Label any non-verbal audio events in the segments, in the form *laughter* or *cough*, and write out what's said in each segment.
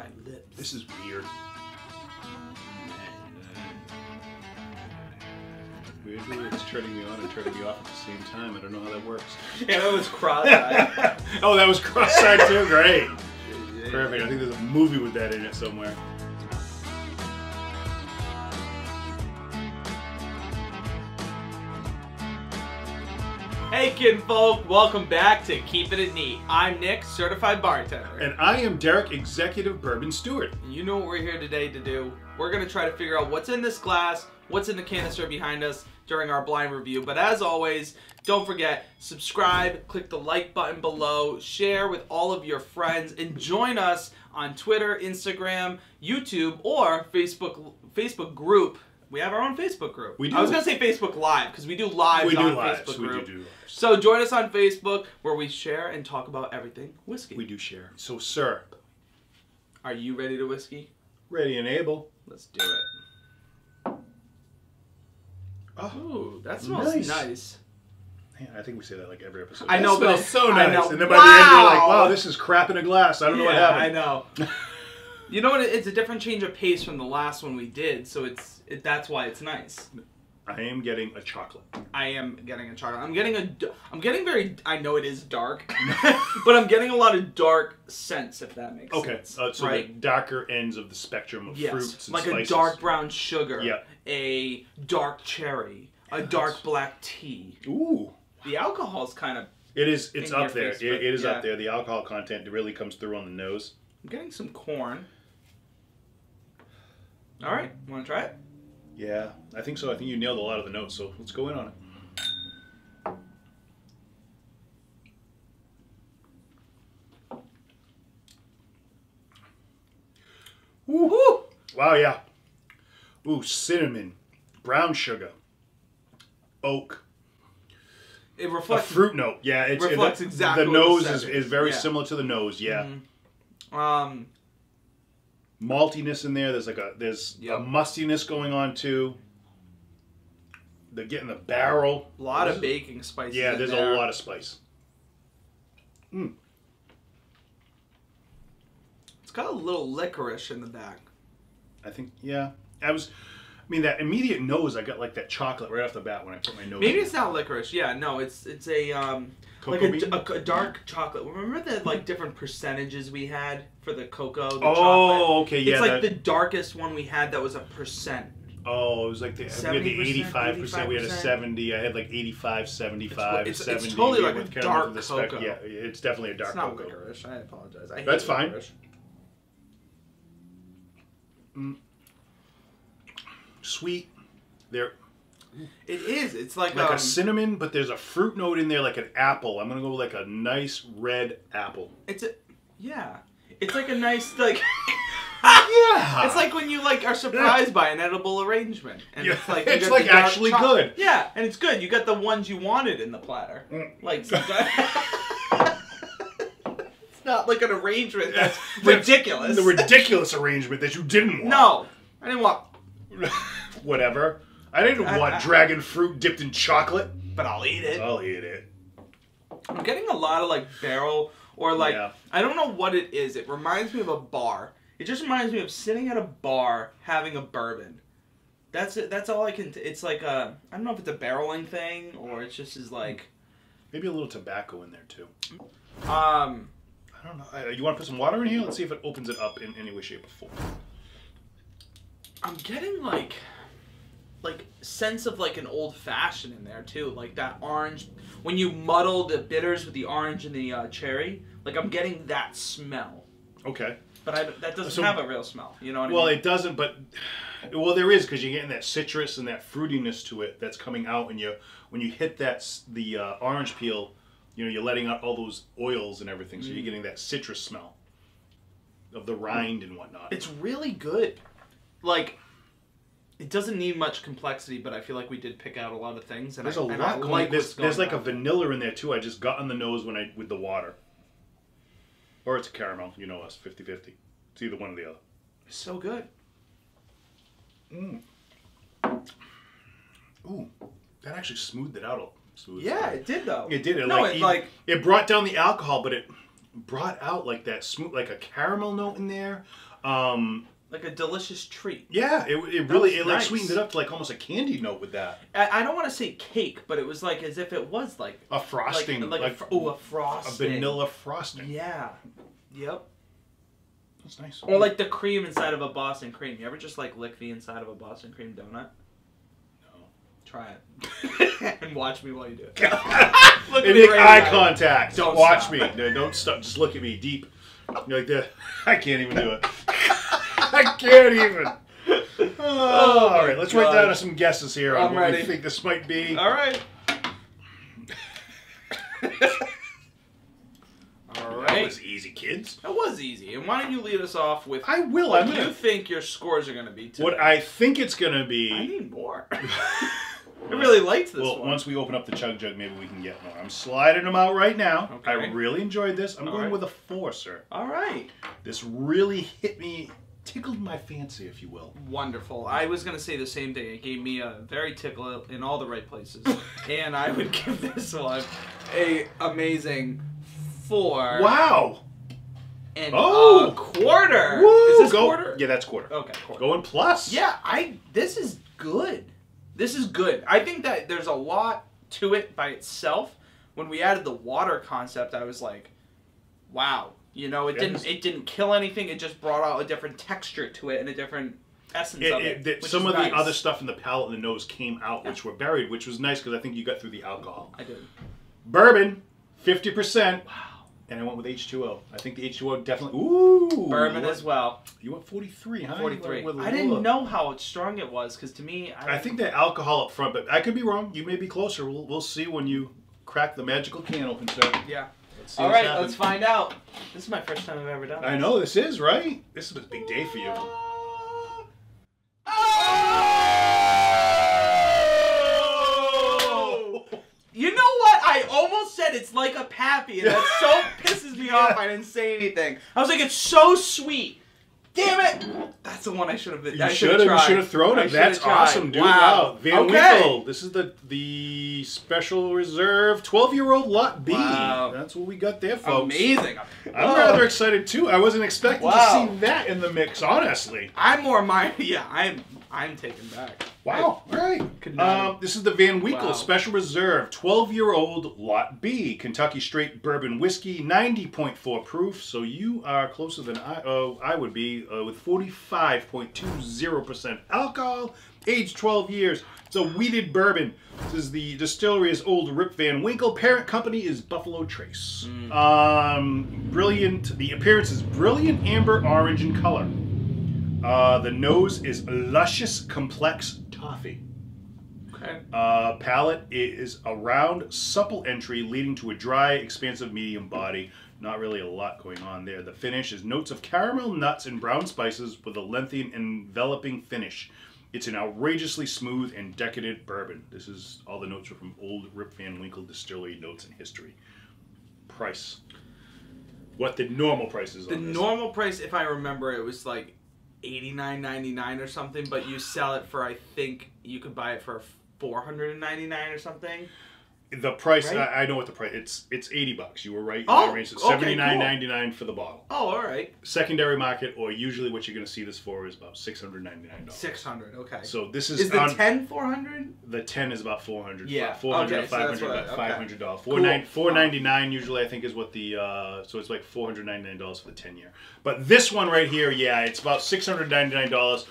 my lips. This is weird. Weirdly, it's turning me on and turning me off at the same time. I don't know how that works. yeah, that was cross-eyed. *laughs* oh, that was cross-eyed too. Great. Perfect. I think there's a movie with that in it somewhere. Hey, kinfolk, welcome back to Keeping It Neat. I'm Nick, certified bartender. And I am Derek, executive bourbon steward. You know what we're here today to do. We're going to try to figure out what's in this glass, what's in the canister behind us during our blind review. But as always, don't forget, subscribe, click the like button below, share with all of your friends, and join us on Twitter, Instagram, YouTube, or Facebook Facebook group. We have our own Facebook group. We do. I was gonna say Facebook Live because we do lives We do on lives. Facebook We do group. do lives. So join us on Facebook where we share and talk about everything whiskey. We do share. So, sir, Are you ready to whiskey? ready and able. Let's do it. Oh, Ooh, that smells Nice. nice. man, I think we say that like every episode. I That know, but smells it's- so nice. And then by the end, you're like, Wow. wow, this is crap in a glass. I don't know what happened. I know. *laughs* you know what? It's a different change of pace from the last one we did, so it's it, that's why it's nice. I am getting a chocolate. I am getting a chocolate. I'm getting a. I'm getting very. I know it is dark, *laughs* but I'm getting a lot of dark scents. If that makes Okay, sense. uh, so right. the darker ends of the spectrum of Yes, fruits and like spices. a dark brown sugar, Yeah. a dark cherry, a dark black tea. Ooh, The alcohol's kind of. it is. It's up there. face, It- it is yeah. up there. The alcohol content really comes through on the nose. I'm getting some corn. All right, want to try it? Yeah, I think so. I think you nailed a lot of the notes. So let's go in on it. Woo! Wow, yeah. Ooh, cinnamon, brown sugar, oak, It a reflects fruit note. Yeah, it's reflects it, exactly The what the nose scent is, is. is very Yeah. similar to the nose. Yeah, Mhm. Um, maltiness in there. There's like a there's Yep. a mustiness going on too. They're getting the barrel. a lot of baking spices. Yeah, there's there. a lot of spice. Hmm. It's got a little licorice in the back. I think yeah. I was. I mean that immediate nose. I got like that chocolate right off the bat when I put my nose. Maybe in. it's not licorice. Yeah, no, it's it's a um Cocoa like a, a- a dark chocolate. Remember the like different percentages we had for the cocoa? The Oh, chocolate? okay, yeah. it's like that- the darkest one we had that was a percent. Oh, it was like the, we had the 70%, 85%, we had a 70, I had like 85, 75, It's- it's 70. totally like a dark the spec- cocoa. Yeah, it's definitely a dark it's not cocoa. licorice. I apologize. I That's fine. licorice. Sweet. There, It is. It's like, like um, a cinnamon, but there's a fruit note in there, like an apple. I'm gonna go like a nice red apple. It's a yeah. It's like a nice like. *laughs* Yeah, It's like when you like are surprised by an edible arrangement, and Yeah, it's like it's like actually choc- good. Yeah, and it's good. You got the ones you wanted in the platter. Mm. Like *laughs* *laughs* it's not like an arrangement that's That's ridiculous. the ridiculous arrangement that you didn't want. no, I didn't want. *laughs* Whatever. I didn't I- want I- dragon fruit dipped in chocolate. But I'll eat it. I'll eat it. I'm getting a lot of like barrel or like Yeah. I don't know what it is. It reminds me of a bar. It just reminds me of sitting at a bar having a bourbon. That's it. That's all I can. T- it's like a. I don't know if it's a barreling thing or it's just is like. Maybe a little tobacco in there too. Um. I don't know. Uh, You want to put some water in here? Let's see if it opens it up in any way, shape, or form. I'm getting like. Like sense of like an old fashioned in there too, like that orange. When you muddle the bitters with the orange and the uh, cherry, like I'm getting that smell. Okay. But I, that doesn't So- have a real smell. You know what Well, I mean? Well, it doesn't, but well, there is because you're getting that citrus and that fruitiness to it that's coming out, when you when you hit that the uh, orange peel, you know, you're letting out all those oils and everything, so Mm. you're getting that citrus smell of the rind and whatnot. It's really good. Like, it doesn't need much complexity, but I feel like we did pick out a lot of things, and there's I, a and I lot going. like there's there's like a vanilla in there too. I just got on the nose when I with the water, or it's a caramel. You know us, 50-50. It's either one or the other. It's so good. Ooh, that actually smoothed it out. a- Smoothed Yeah, it did though. It did. It No, like, it it, like it brought down the alcohol, but it brought out like that smooth, like a caramel note in there, Um, like a delicious treat. yeah, it, it really it like nice. sweetened it up to like almost a candy note with that. I, I don't want to say cake, but it was like as if it was like A frosting, like, like, like, a, oh, a frosting, a vanilla frosting. Yeah. Yep. That's nice. Or like the cream inside of a Boston cream. You ever just like lick the inside of a Boston cream donut? No. Try it. *laughs* and watch me while you do it. and *laughs* Look me make right eye eye. contact. Don't watch stop. me. No, don't stop. Just look at me deep. You're like that. *laughs* I can't even do it. I can't even. *laughs* Oh, all my right, let's write down gosh. some guesses here I'm on what we ready. think this might be. All right. *laughs* All right. That was easy, kids. That was easy. And why don't you lead us off with I will. what I'm you gonna. think your scores are going to be today? What I think it's gonna be. I need more. *laughs* I really liked this Well, one. once we open up the chug jug, maybe we can get more. I'm sliding them out right now. Okay. I really enjoyed this. I'm All going right. with a four, sir. All right. This really hit me, tickled my fancy, if you will. Wonderful. I was going to say the same thing. It gave me a very tickle in all the right places. *laughs* and I would give this one a amazing four Wow! and Oh! a quarter. Woo! Is this Go- quarter? Yeah, that's quarter. Okay, quarter. Going plus. Yeah, I this is good. This is good. I think that there's a lot to it by itself. When we added the water concept, I was like, wow. You know, it Yeah, didn't it didn't kill anything. It just brought out a different texture to it and a different essence It, of it, it. some of nice. the other stuff in the palate and the nose came out, which were buried, which was nice because I think you got through the alcohol. I did. Bourbon, fifty percent, Wow. and I went with H two O. I think the H two O definitely. Ooh, Bourbon as well. You went forty three, huh? Forty three. went with I didn't know how strong it was because to me, I, I think that alcohol up front, but I could be wrong. You may be closer. We'll, we'll see when you crack the magical can open, sir. yeah. All right, happening. let's find out. This is my first time I've ever done. I know this is right. This is a big day for you. Oh! You know what? I almost said it's like a pappy, and that so *laughs* pisses me off. I didn't say anything. I was like, it's so sweet. Damn it! That's the one I should have. You should have. You should have thrown it. That's awesome, dude. Wow. Wow. Van Okay. Winkle. This is the the special reserve 12 year old lot B. Wow. That's what we got there, folks. Amazing. I'm Oh. rather excited too. I wasn't expecting Wow. to see that in the mix, honestly. I'm more my. *laughs* Yeah, I'm. I'm taken back. Wow. All right. Um, this is the Van Winkle Wow. Special Reserve 12 year old Lot B Kentucky Straight Bourbon Whiskey, 90.4 proof. So you are closer than I, uh, I would be uh, with 45.20% alcohol, age 12 years. It's a wheated bourbon. This is the distillery is Old Rip Van Winkle. Parent company is Buffalo Trace. Mm. Um, brilliant. The appearance is brilliant amber orange in color. Uh, the nose is luscious, complex toffee. Okay. Uh, palate is a round, supple entry leading to a dry, expansive medium body. Not really a lot going on there. The finish is notes of caramel, nuts, and brown spices with a lengthy and enveloping finish. It's an outrageously smooth and decadent bourbon. This is all the notes are from Old Rip Van Winkle Distillery Notes and History. Price. What the normal price is The on this. normal price, if I remember, it was like eighty nine ninety nine or something. But you sell it for, I think you could buy it for four hundred and ninety nine or something. The price, Right? I, I know what the price. It's it's eighty bucks. You were right. Oh, range. It's okay, seventy nine cool. ninety nine for the bottle. Oh, all right. Secondary market, or usually what you're going to see this for is about six hundred ninety nine dollars. Six hundred. Okay. So this is, is the on, ten four hundred? the ten is about four hundred. Yeah, four hundred, okay, so five hundred, what okay. hundred dollars. Cool. Four nine four ninety nine usually I think is what the uh, so it's like four hundred ninety nine dollars for the ten year. But this one right here, yeah, it's about six hundred ninety nine dollars.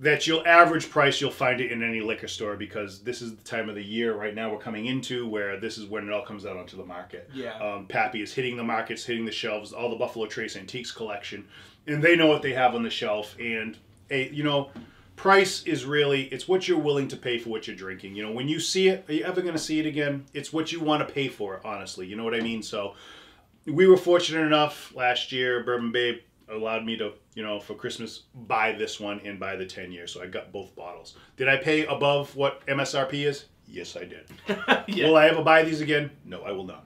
That you'll average price you'll find it in any liquor store because this is the time of the year right now we're coming into where this is when it all comes out onto the market. Yeah. Um, Pappy is hitting the markets, hitting the shelves, all the Buffalo Trace Antiques collection, and they know what they have on the shelf. And a you know, price is really it's what you're willing to pay for what you're drinking. You know, when you see it, are you ever going to see it again? It's what you want to pay for honestly. You know what I mean? So we were fortunate enough last year. Bourbon Babe allowed me to, you know, for Christmas buy this one and buy the 10 years. So I got both bottles. Did I pay above what MSRP is? Yes, I did. *laughs* yeah. Will I ever buy these again? No, I will not.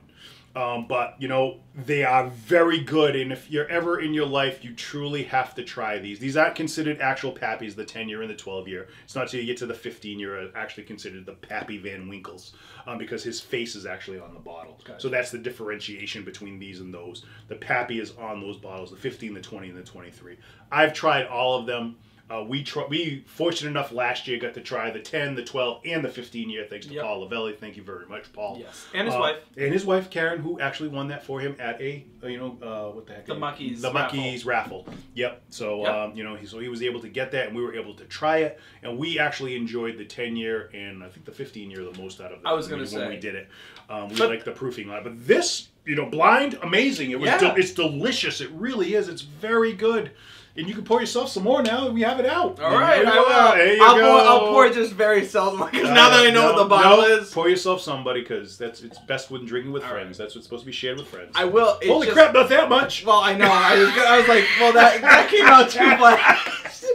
Um, but you know they are very good, and if you're ever in your life, you truly have to try these. These aren't considered actual Pappies, the 10 year and the 12 year. It's not until you get to the 15 year actually considered the Pappy Van Winkles, um, because his face is actually on the bottle. So that's the differentiation between these and those. The Pappy is on those bottles, the 15, the 20, and the 23. I've tried all of them. Uh, we tr- we fortunate enough last year got to try the 10, the 12, and the 15 year thanks to Yep. Paul Lavelli. Thank you very much, Paul. Yes. And his Uh, wife. and his wife Karen, who actually won that for him at a you know uh, what the heck The Muckies the Muckies raffle. Yep. So Yep. Um, you know he so he was able to get that, and we were able to try it, and we actually enjoyed the 10 year and I think the 15 year the most out of. The, I was gonna when, say. when we did it. Um, we But- liked the proofing on it, but this you know blind amazing. It was Yeah. del- it's delicious. It really is. It's very good. And you can pour yourself some more now. We have it out. All right, I will. There you I'll, go. Pour, I'll pour just very seldom because now that I know what the bottle no, is, pour yourself somebody because that's it's best when drinking with All friends. That's what's supposed to be shared with friends. I will. Holy just, crap, not that much. Well, I know. I was, I was like, well, that that came out too *laughs* fast.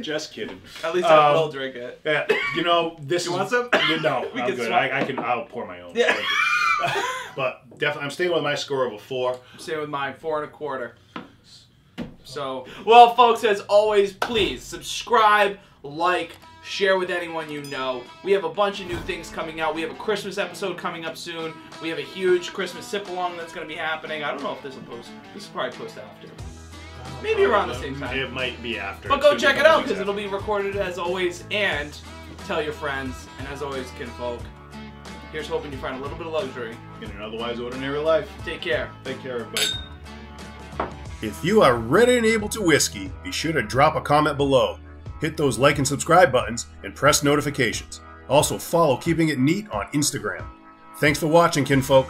Just kidding. At least I Um, will drink it. Yeah, you know this. You is, want some? *laughs* You know, *laughs* I'm can good. I, I can. I'll pour my own. Yeah. but definitely, I'm staying with my score of a four. Same with mine, four and a quarter. So, well, folks, as always, please subscribe, like, share with anyone you know. We have a bunch of new things coming out. We have a Christmas episode coming up soon. We have a huge Christmas sip along that's going to be happening. I don't know if this will post. This will probably post after. Maybe around the same time. It might be after. But go check it out because it'll be recorded as always. And tell your friends. And as always, kinfolk, here's hoping you find a little bit of luxury. in an otherwise ordinary life. Take care. Take care, everybody. If you are ready and able to whiskey, be sure to drop a comment below. Hit those like and subscribe buttons and press notifications. Also, follow Keeping It Neat on Instagram. Thanks for watching, kinfolk.